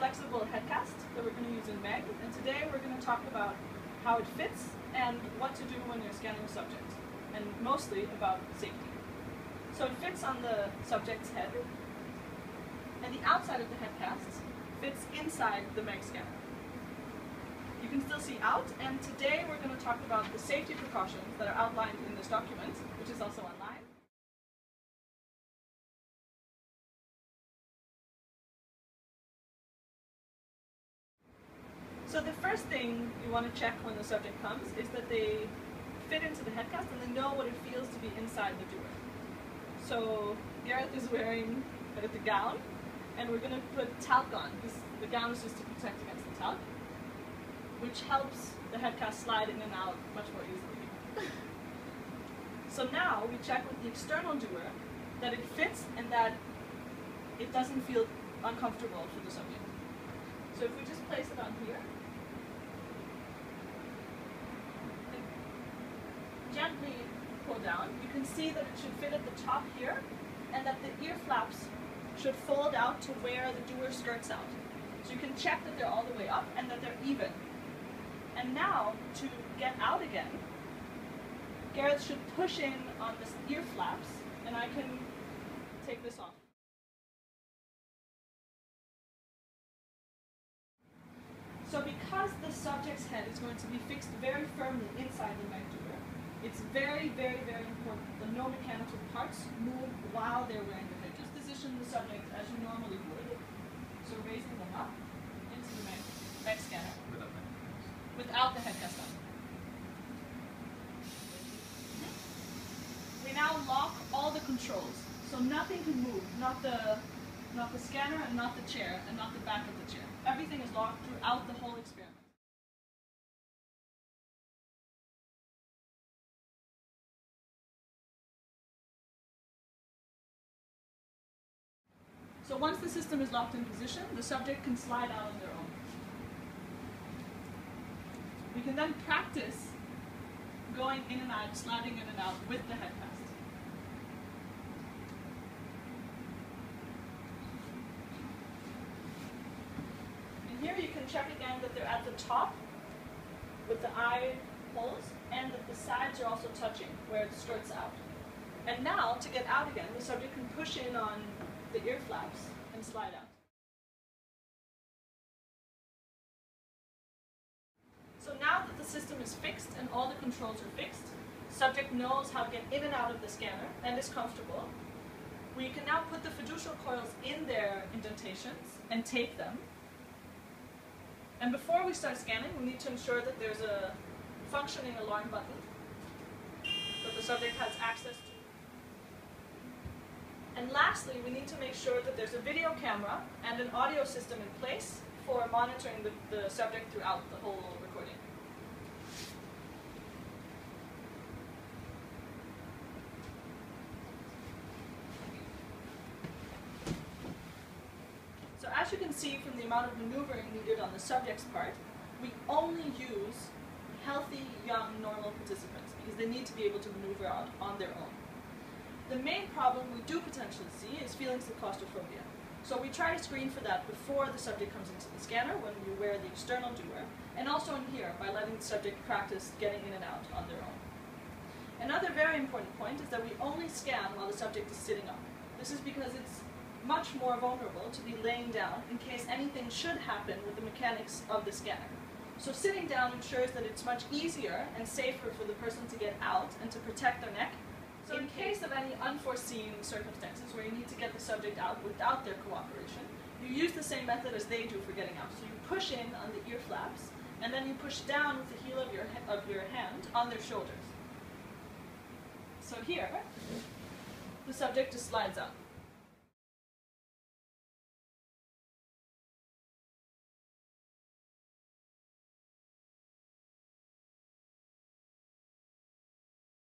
flexible headcast that we're going to use in MEG, and today we're going to talk about how it fits and what to do when you're scanning a subject, and mostly about safety. So it fits on the subject's head, and the outside of the headcast fits inside the MEG scanner. You can still see out, and today we're going to talk about the safety precautions that are outlined in this document, which is also online. So the first thing you want to check when the subject comes is that they fit into the headcast and they know what it feels to be inside the dewar. So Gareth is wearing the gown, and we're going to put talc on. This, the gown is just to protect against the talc, which helps the headcast slide in and out much more easily. so now we check with the external dewar that it fits and that it doesn't feel uncomfortable for the subject. So if we just place it on here, gently pull down, you can see that it should fit at the top here, and that the ear flaps should fold out to where the dewar skirts out. So you can check that they're all the way up and that they're even. And now, to get out again, Gareth should push in on the ear flaps, and I can take this off. So because the subject's head is going to be fixed very firmly inside the dewar, it's very, very, very important that no mechanical parts move while they're wearing the head. Just position the subject as you normally would. So raising them up into the MEG, MEG scanner without the head cast on. Mm-hmm. We now lock all the controls. So nothing can move, not the not the scanner and not the chair and not the back of the chair. Everything is locked throughout the whole experiment. So once the system is locked in position, the subject can slide out on their own. We can then practice going in and out, sliding in and out with the headcast. And here you can check again that they're at the top with the eye holes and that the sides are also touching where it skirts out. And now, to get out again, the subject can push in on the ear flaps and slide out. So now that the system is fixed and all the controls are fixed, subject knows how to get in and out of the scanner and is comfortable. We can now put the fiducial coils in their indentations and tape them. And before we start scanning, we need to ensure that there's a functioning alarm button that the subject has access to. And lastly, we need to make sure that there's a video camera and an audio system in place for monitoring the, the subject throughout the whole recording. So as you can see from the amount of maneuvering needed on the subject's part, we only use healthy, young, normal participants because they need to be able to maneuver out on their own. The main problem we do potentially see is feelings of claustrophobia. So we try to screen for that before the subject comes into the scanner when we wear the external dewar, and also in here by letting the subject practice getting in and out on their own. Another very important point is that we only scan while the subject is sitting up. This is because it's much more vulnerable to be laying down in case anything should happen with the mechanics of the scanner. So sitting down ensures that it's much easier and safer for the person to get out and to protect their neck so in case of any unforeseen circumstances where you need to get the subject out without their cooperation, you use the same method as they do for getting out. So you push in on the ear flaps, and then you push down with the heel of your, of your hand on their shoulders. So here, the subject just slides out.